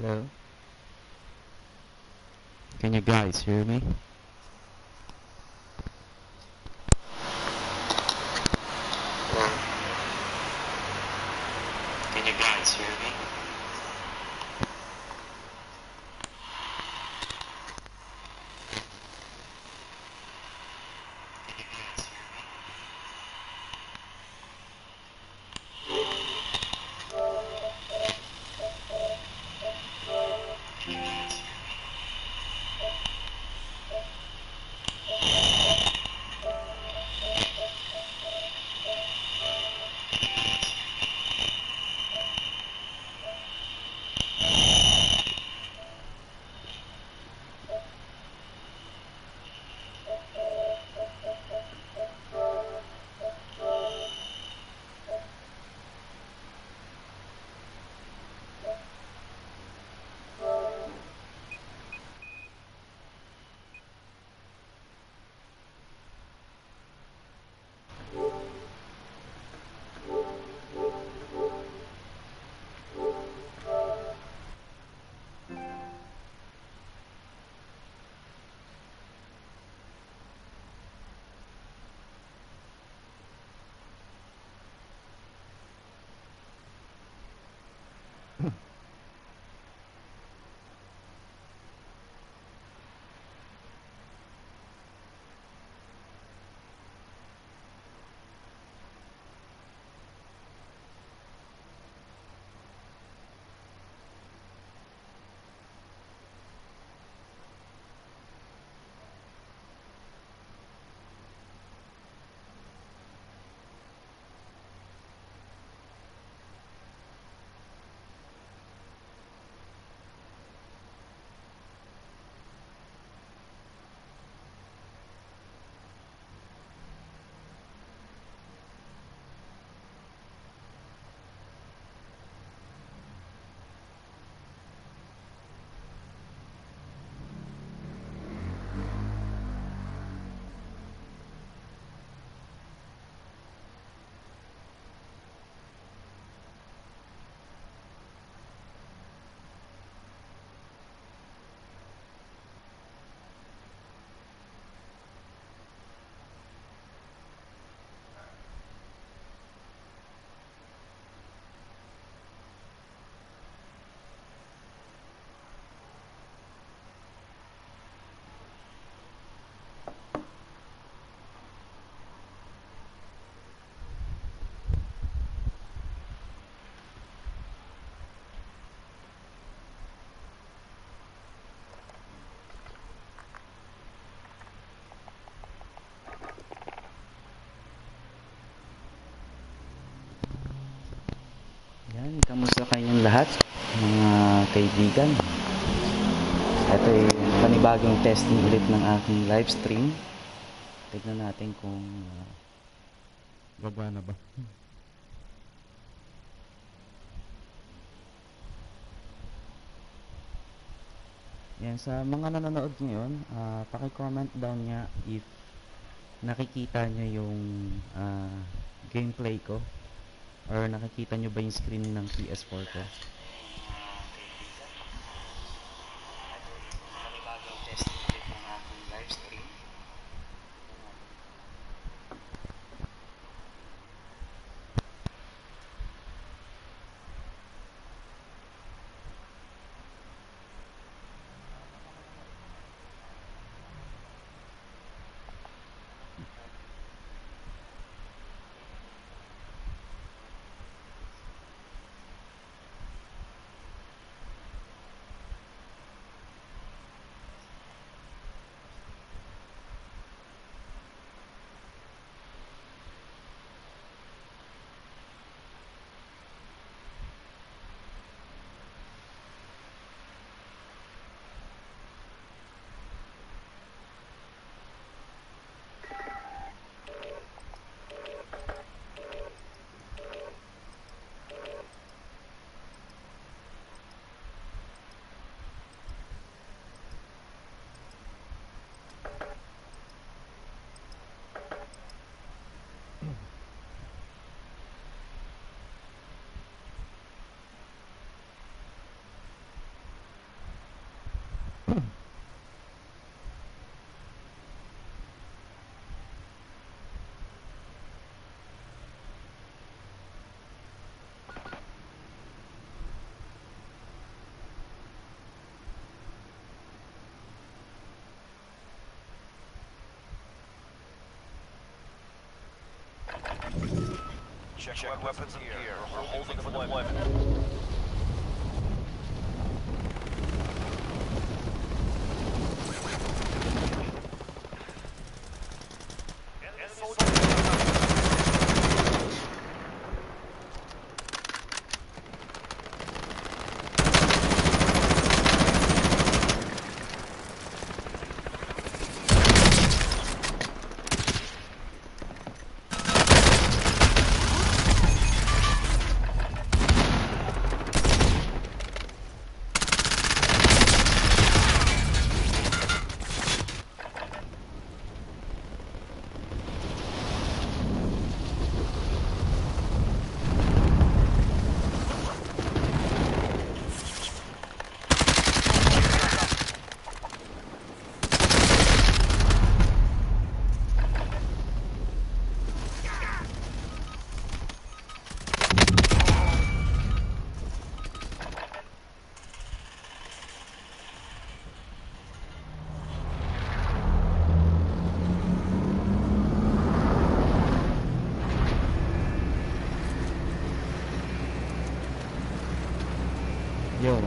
Hello? Can you guys hear me? Kayong lahat, mga kaibigan? Ito ay panibagong testing ulit ng aking live stream. Tignan natin kung uh, Baba na ba? yan sa mga nanonood ngayon, uh, paki-comment down niya if nakikita niyo yung ah, gameplay ko or nakikita niyo ba yung screen ng PS4 ko. Check, Check weapons, weapons and gear. We're holding for deployment.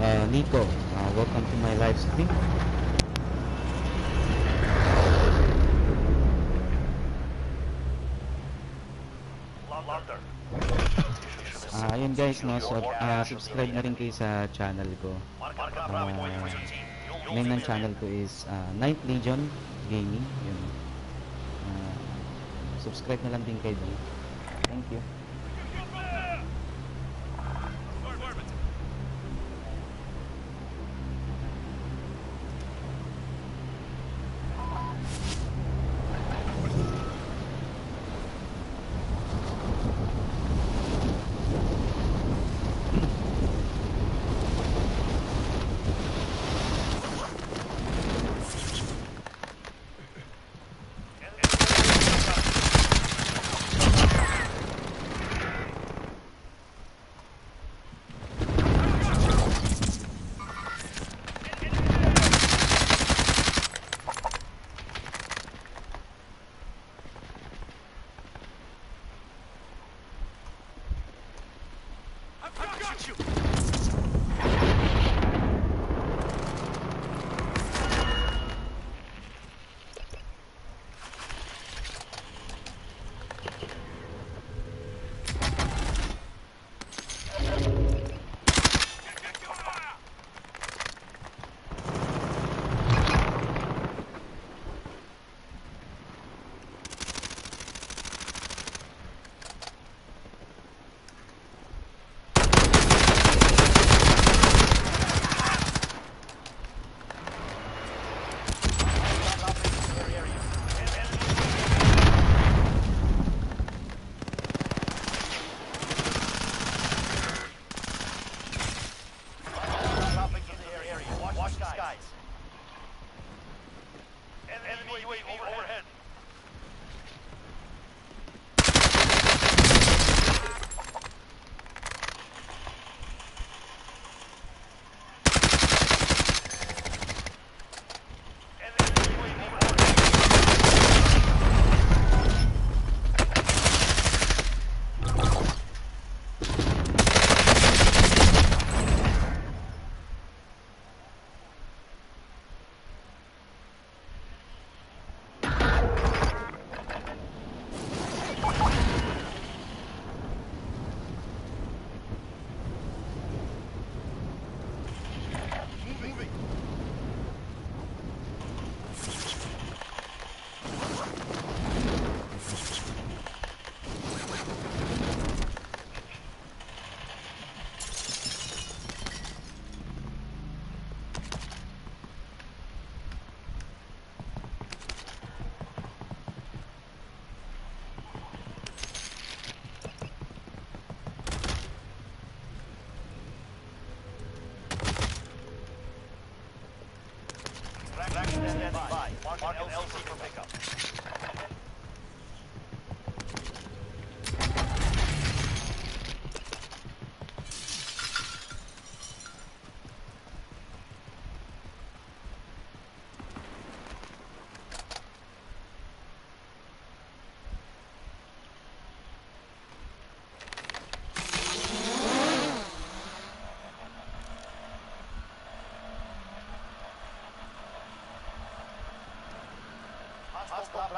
Uh, Nico, uh, welcome to my live stream. Ah, ayun guys, no, so, ah, subscribe na rin kayo sa channel ko. Ah, name ng channel ko is ah, Ninth Legion Gaming. Yun. Ah, subscribe na lang din kayo doon. Mark an LZ for pickup.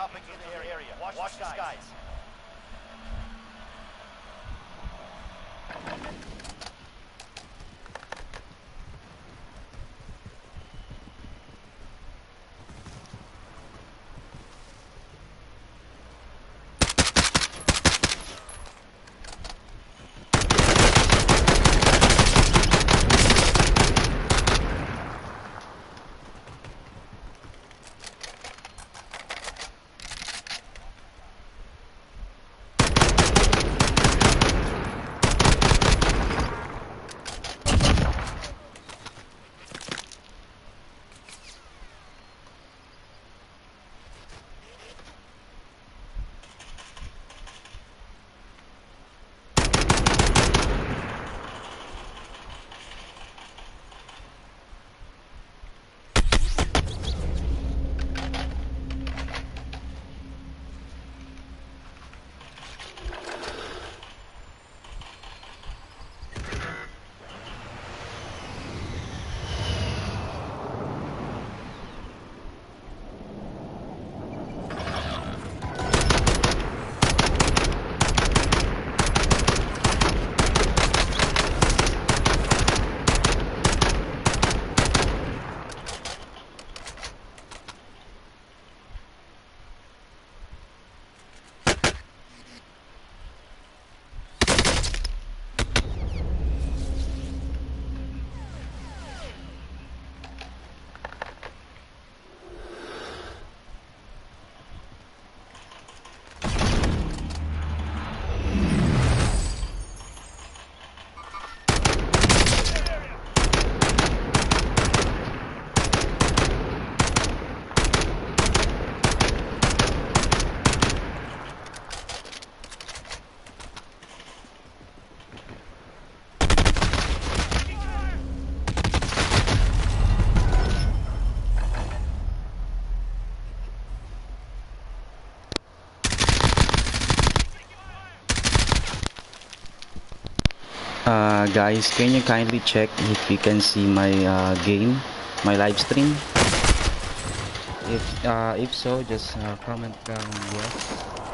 dropping in area. Watch, Watch the skies. Uh, guys, can you kindly check if you can see my uh, game, my live stream? If uh, if so, just uh, comment down yes.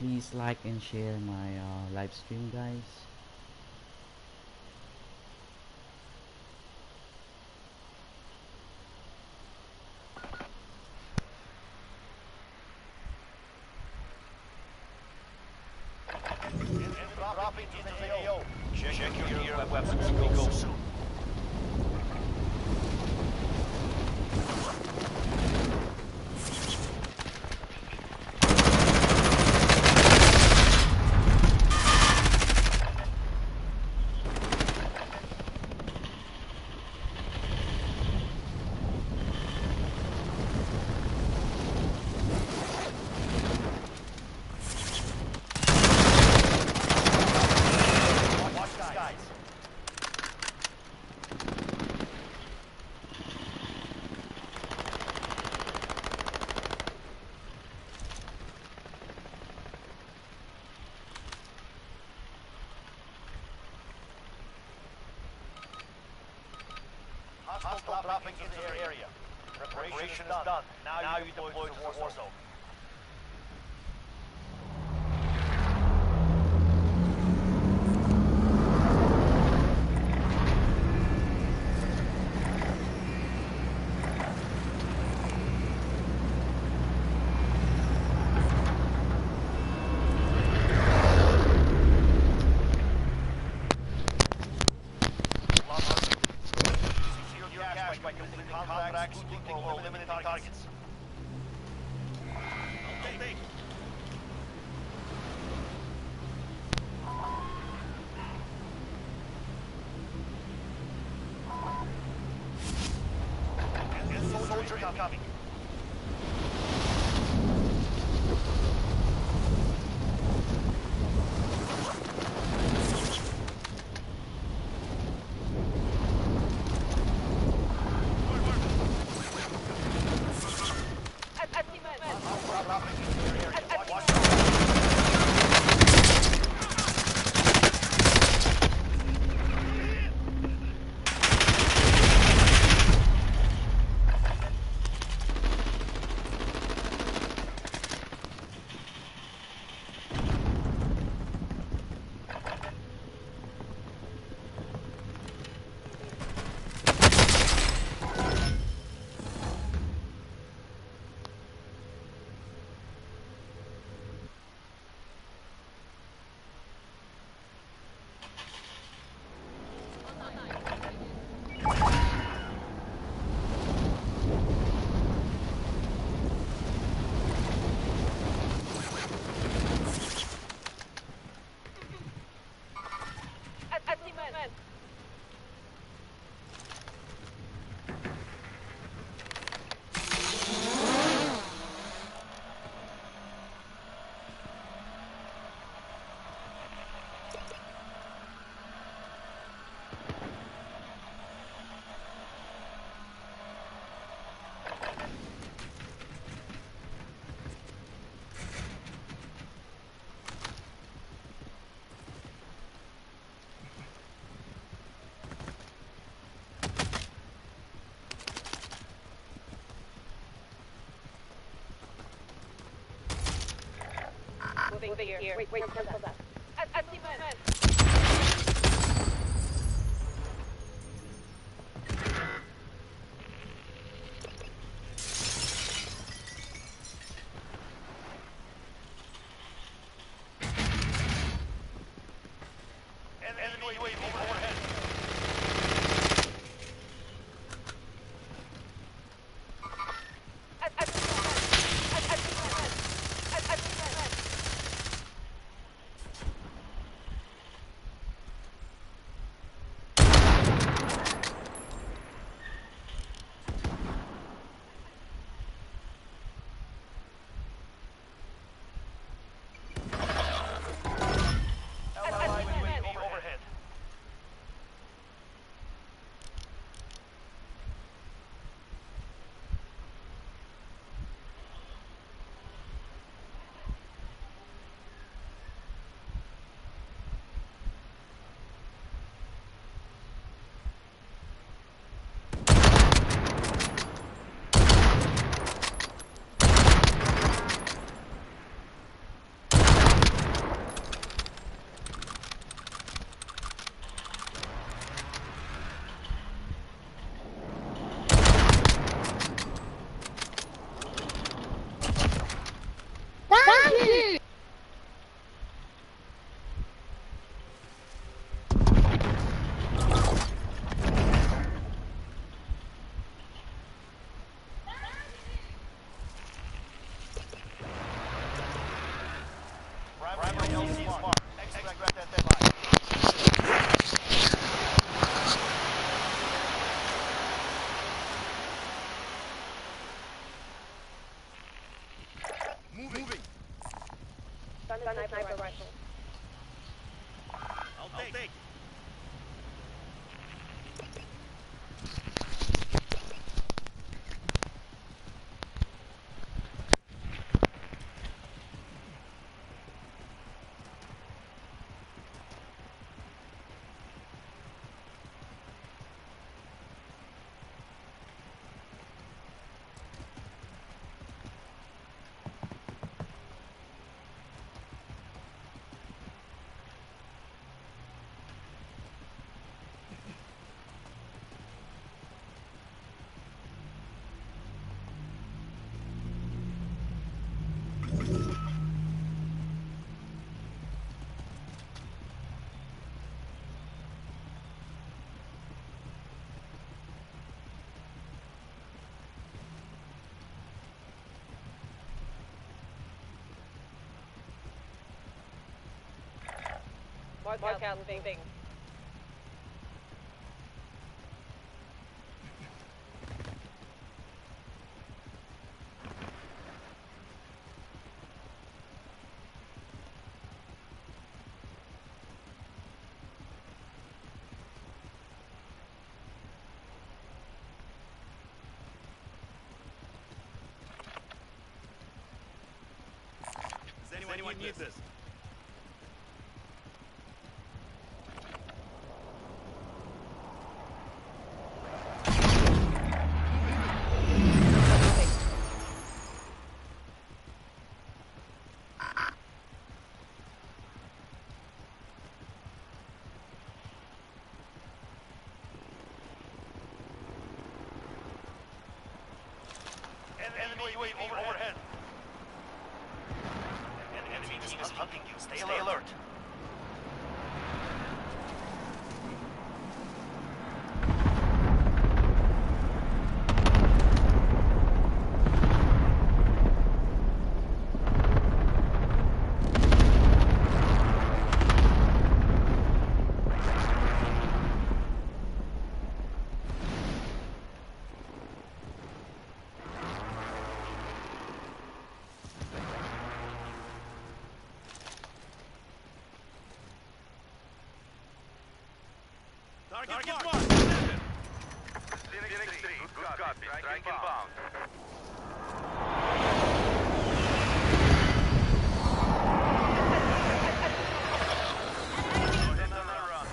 Please like and share my uh, live stream guys Dropping in the AO. Check, check your, your weapons. We go soon. Watch the skies. Hostile dropping into the area. Preparation is done. Now you deploy to the war zone. Moving here. Wait, wait, hold up. At, at the man. Enemy UAV overhead. At, stun a sniper rifle. Mark, Mark out thing. thing. Does anyone, anyone need this? Enemy UAV overhead. An enemy team is hunting you. Stay alert. Target, marked. Phoenix 3, good copy. Strike inbound. Send on a run.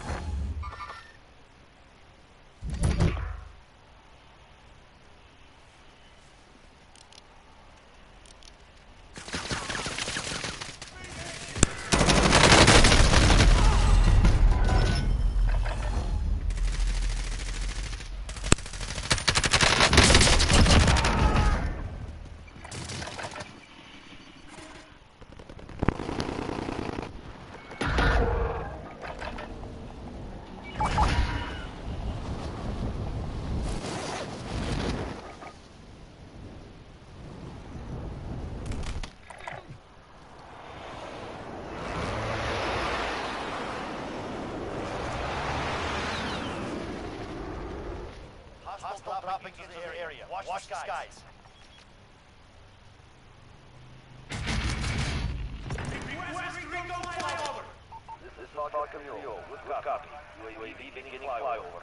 Hostile dropping the area. Watch, Watch the skies. This is Falcon 3, good copy. UAV beginning flyover.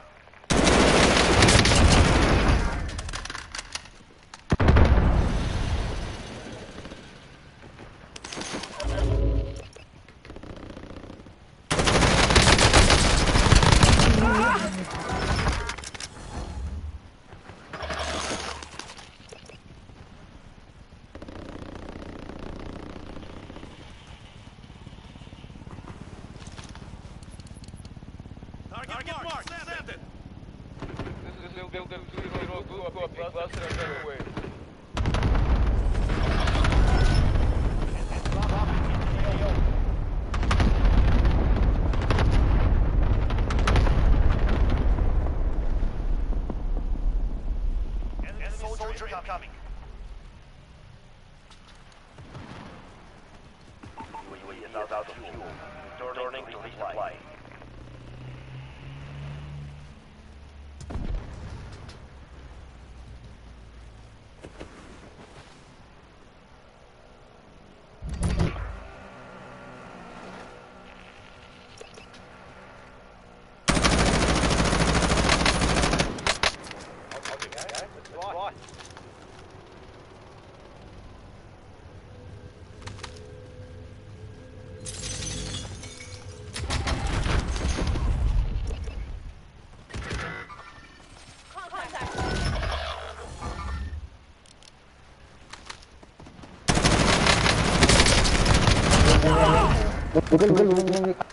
Target, marked. Send it. This is Building 202, copy. Cluster underway. Enemy soldier incoming. UAV is out of fuel. Returning to resupply. At,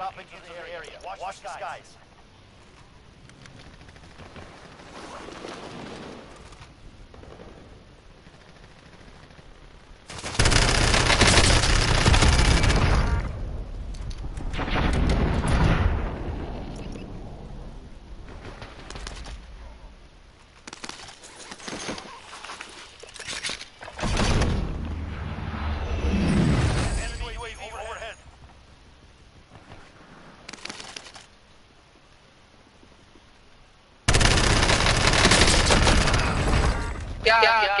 dropping into the area. Watch, the skies. Enemy UAV overhead. Yeah,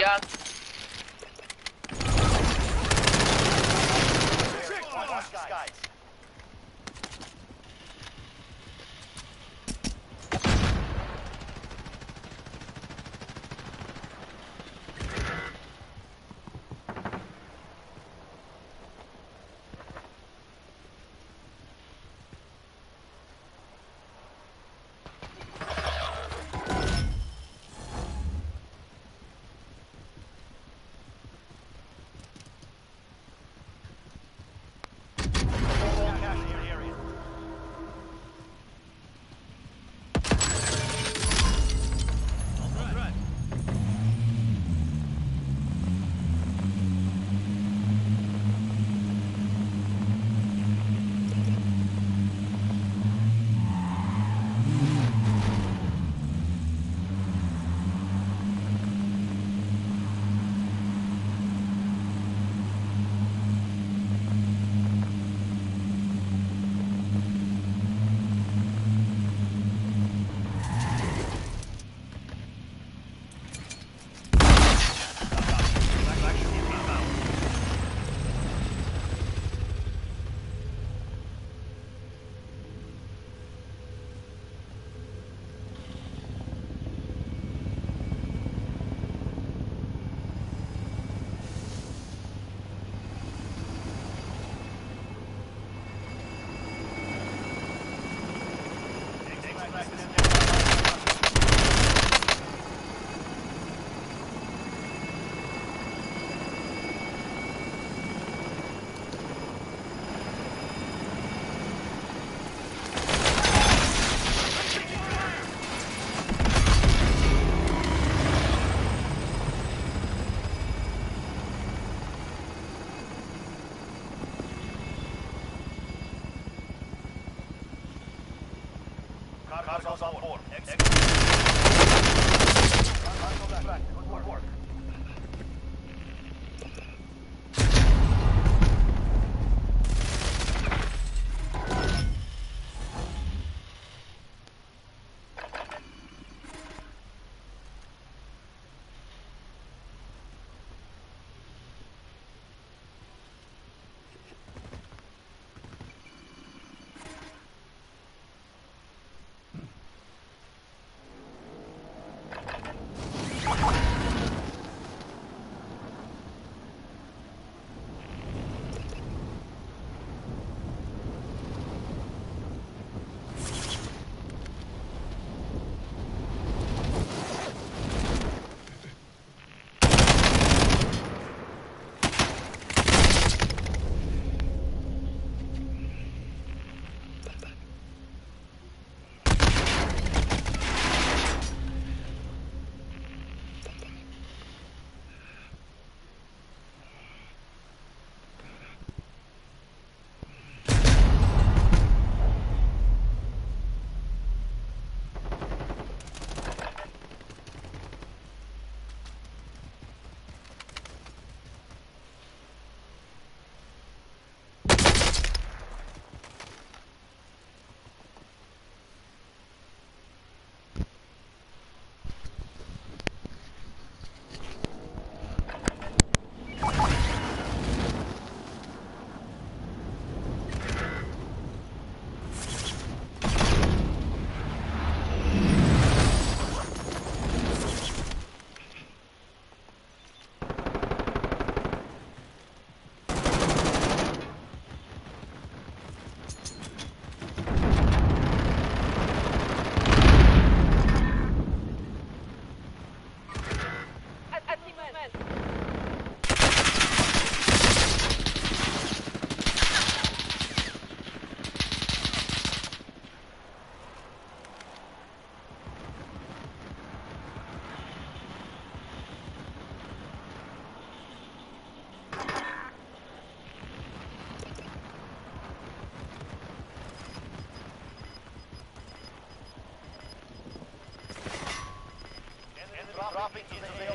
they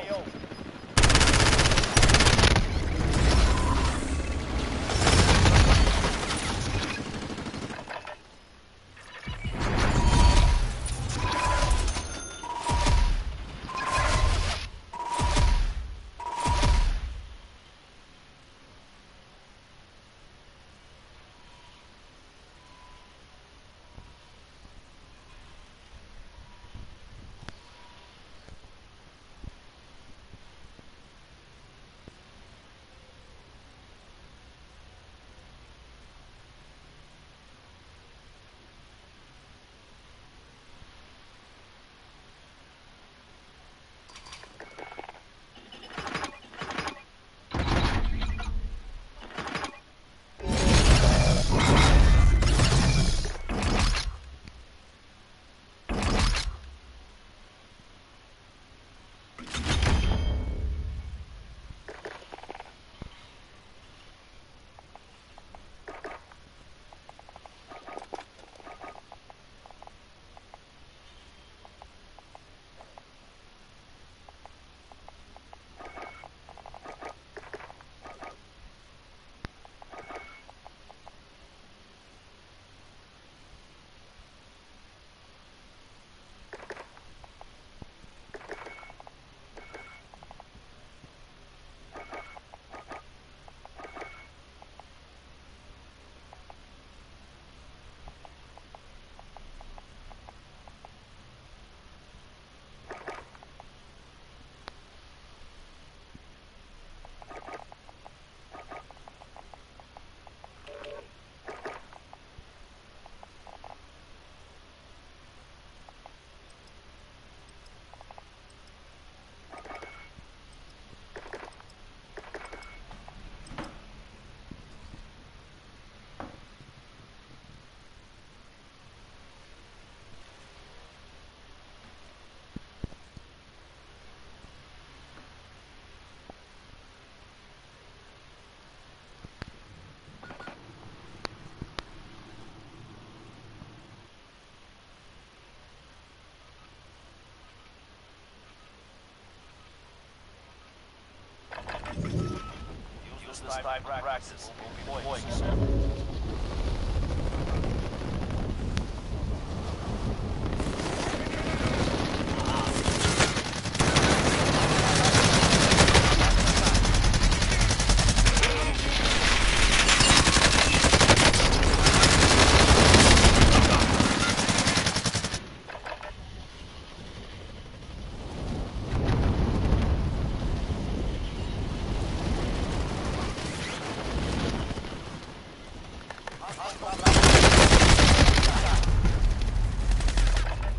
this time to practice. We'll be deploying soon.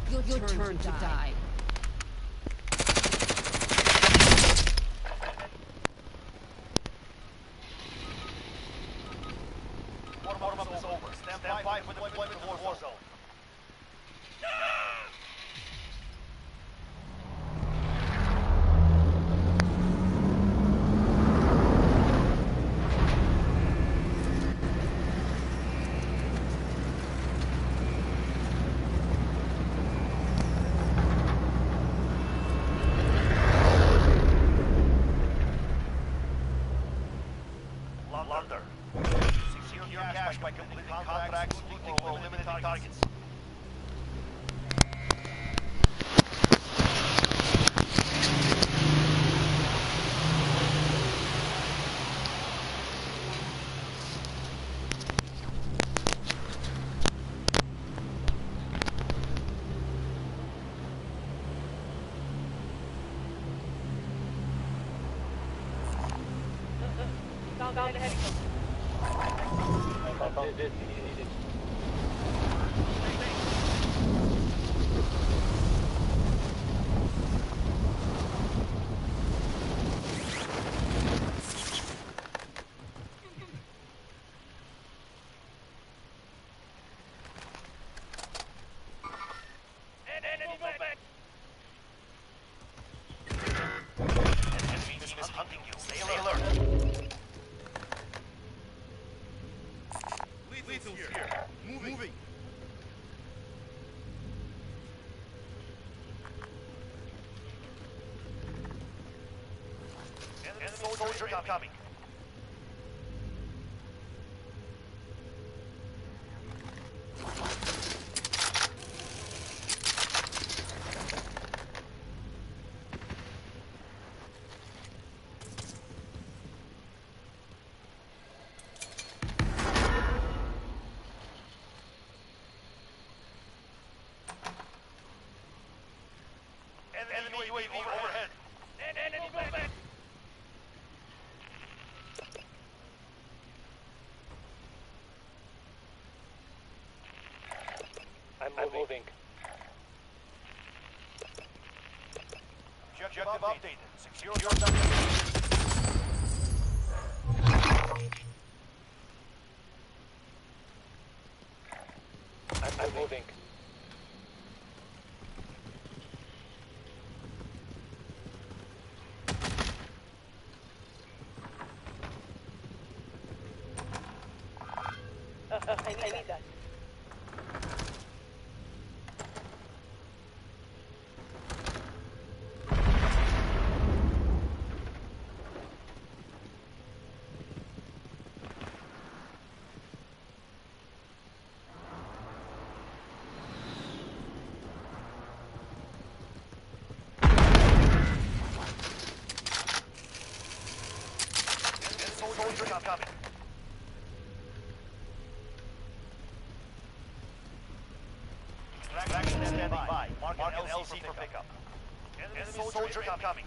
Your, your turn, to die. Warm up is over. Stand, by for deployment to war zone. Plunder. Secure your cash by completing contracts looting for eliminating targets. Down the helicopter. Enemy movement! Enemy is hunting you. Stay alert. Lethal's here. Moving. Enemy soldier incoming. Enemy UAV overhead. Enemy movement. I'm moving. Objective updated. Secure your destination. I'm moving. Uh, uh, I, I need that. Enemy soldier incoming. Extraction standing by. Mark an LZ for pickup. Enemy soldier incoming.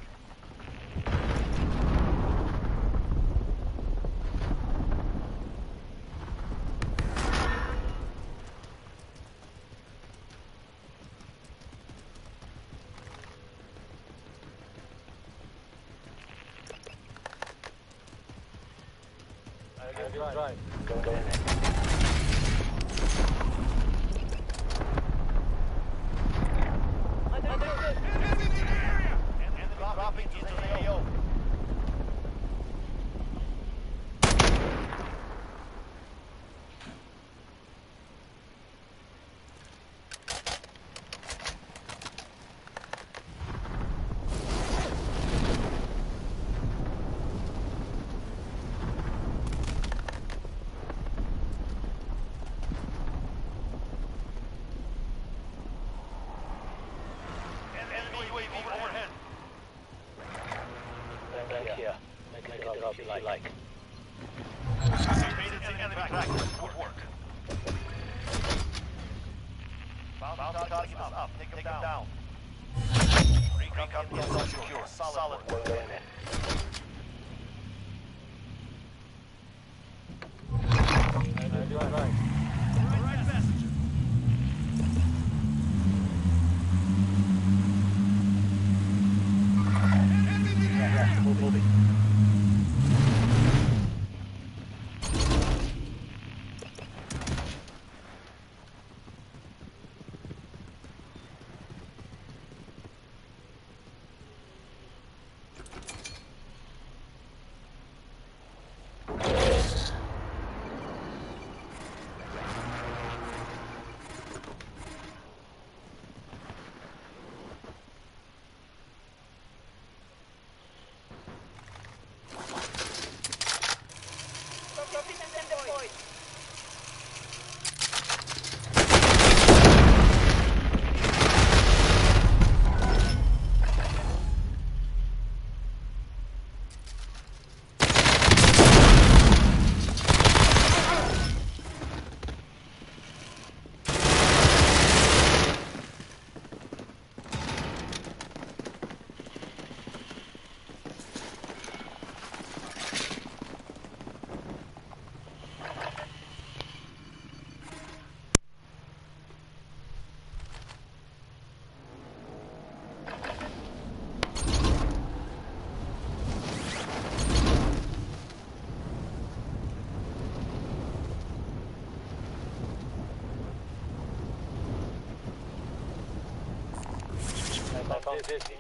I found this. You need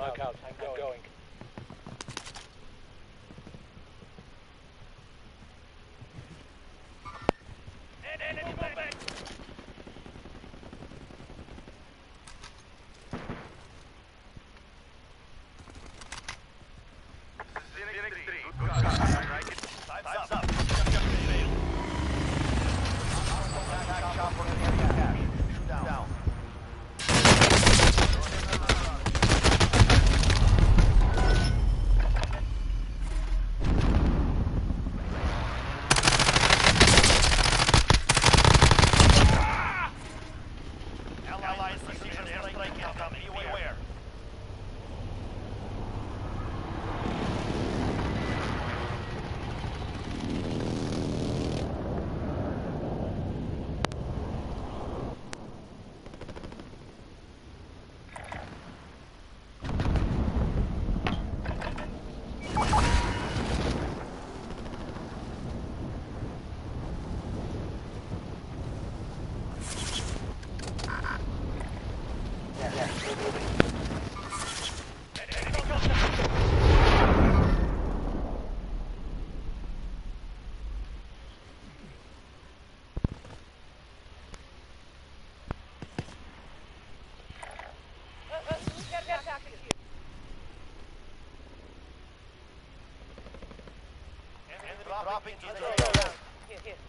Out. I'm going. Dropping to the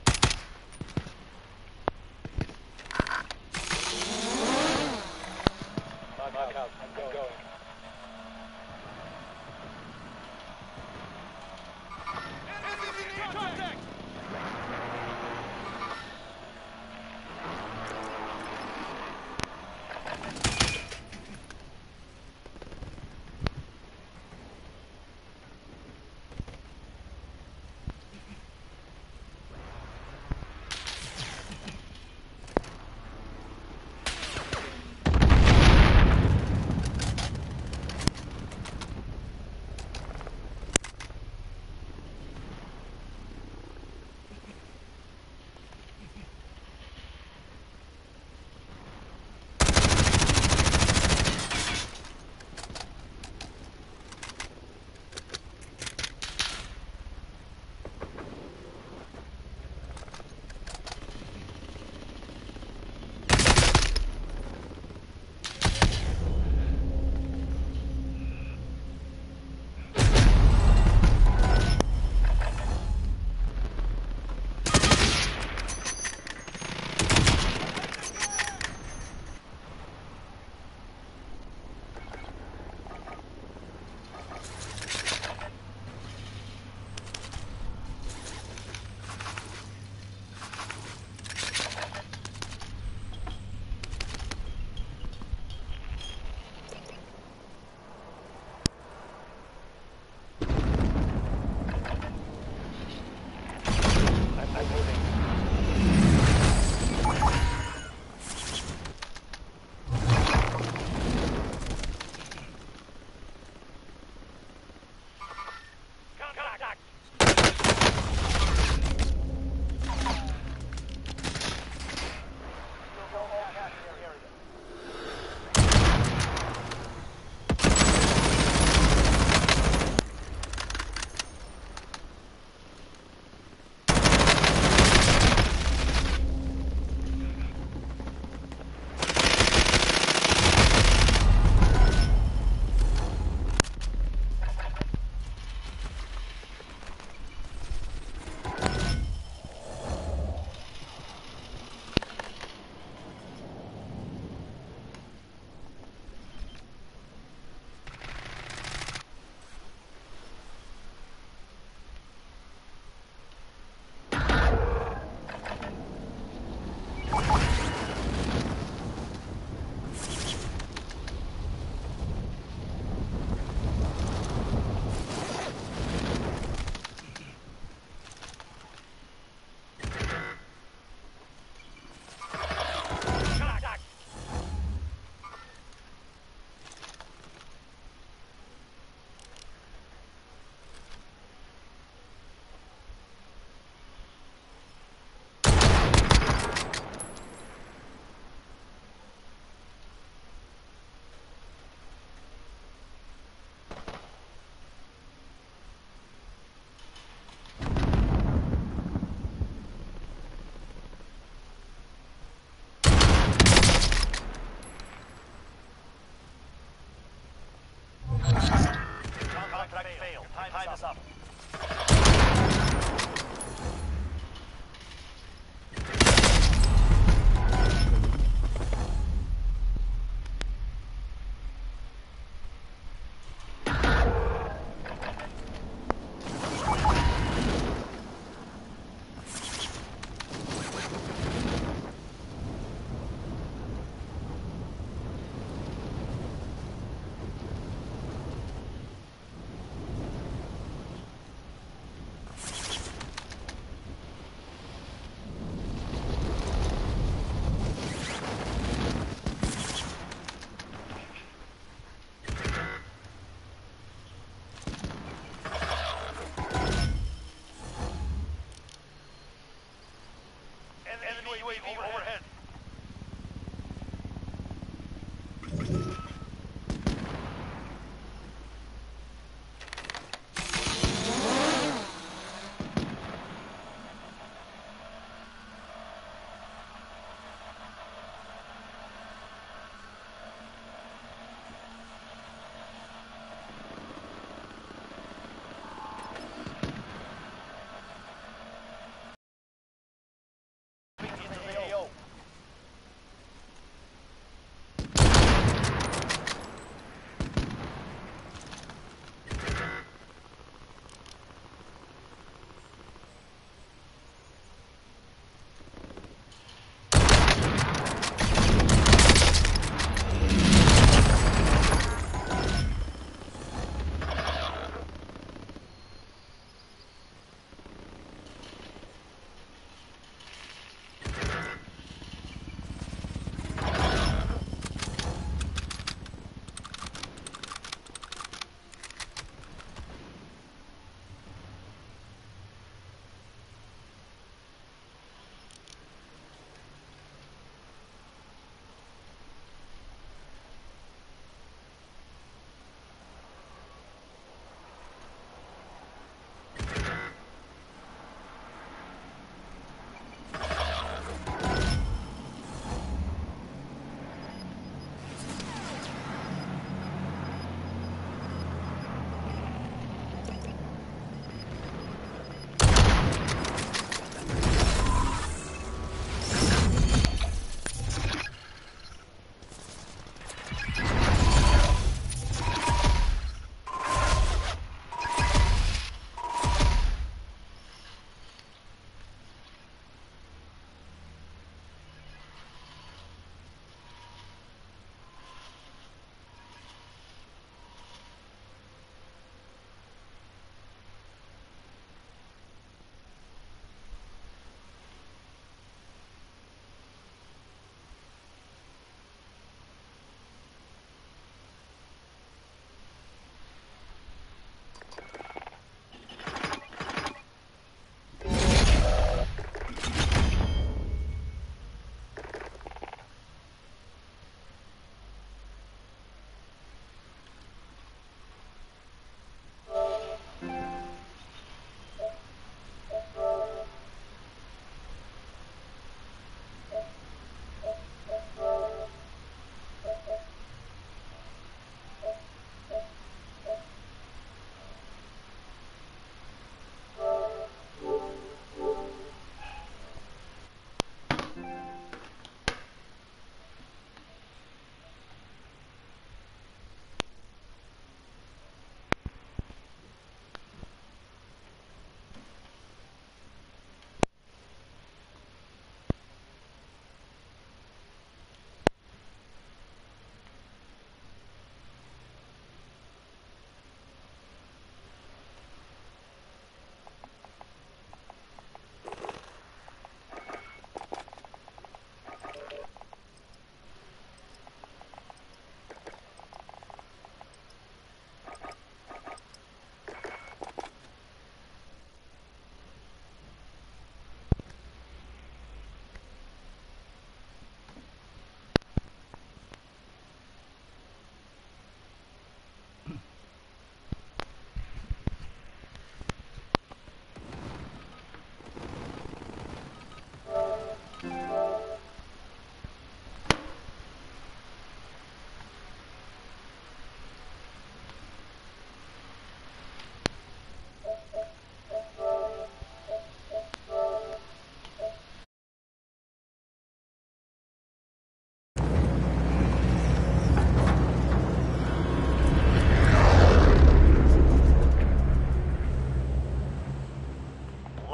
UAV overhead.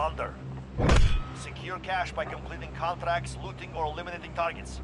Plunder. Secure cash by completing contracts, looting, or eliminating targets.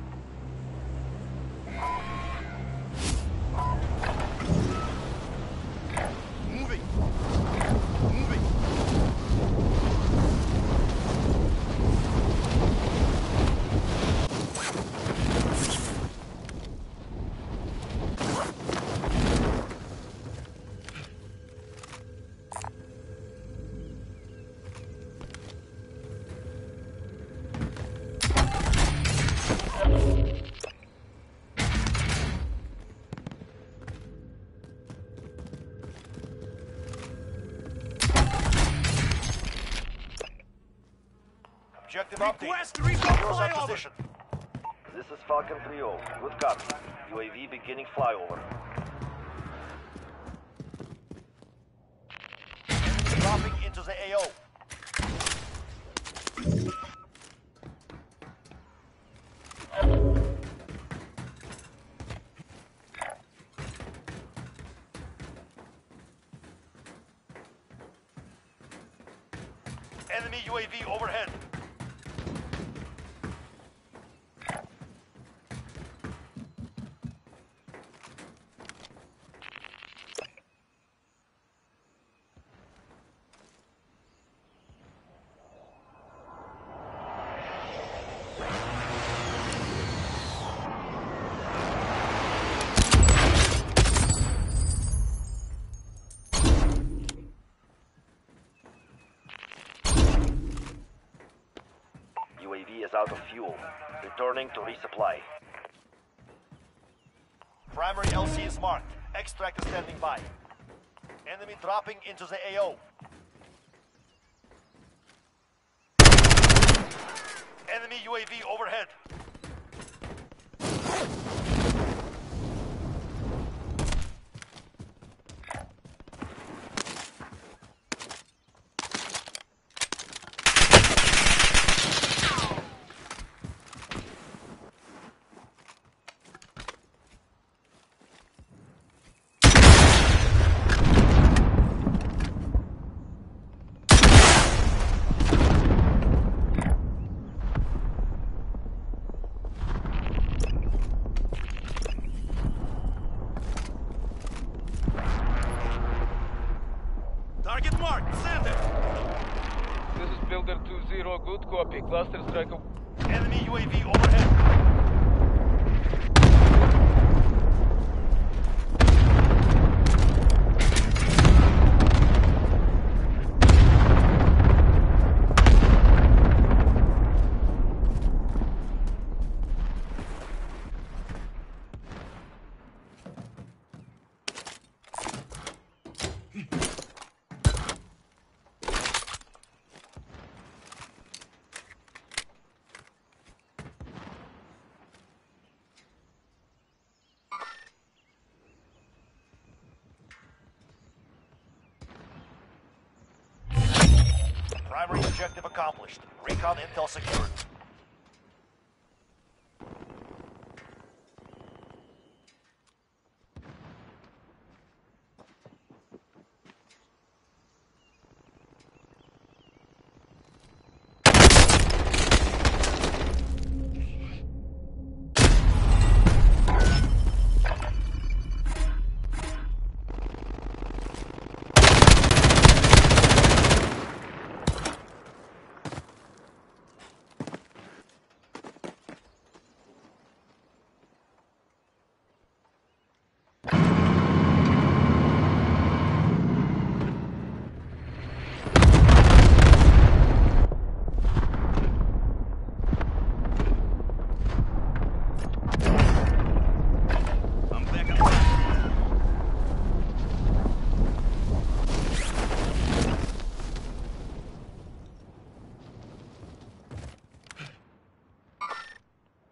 Objective update. Secure that position. This is Falcon 3-0. Good copy. UAV beginning flyover. Dropping into the AO. Returning to resupply. Primary LZ is marked. Extract is standing by. Enemy dropping into the AO. Enemy UAV overhead. Target marked. Send it. This is Builder 2-0, good copy. Cluster strike. Enemy UAV overhead. Primary objective accomplished. Recon intel secured.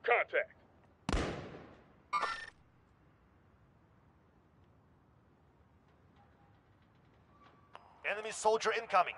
Contact. Enemy soldier incoming.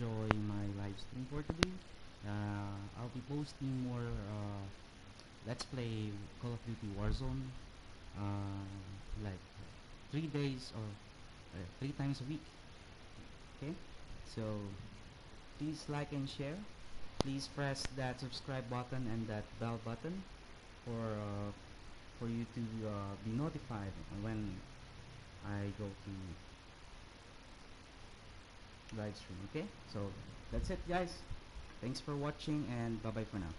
Enjoy my live stream for today. Uh, I'll be posting more uh, Let's Play Call of Duty Warzone uh, like three days or uh, three times a week. Okay, so please like and share. Please press that subscribe button and that bell button for uh, for you to uh, be notified when I go to live stream. Okay, so that's it, guys. Thanks for watching and bye bye for now.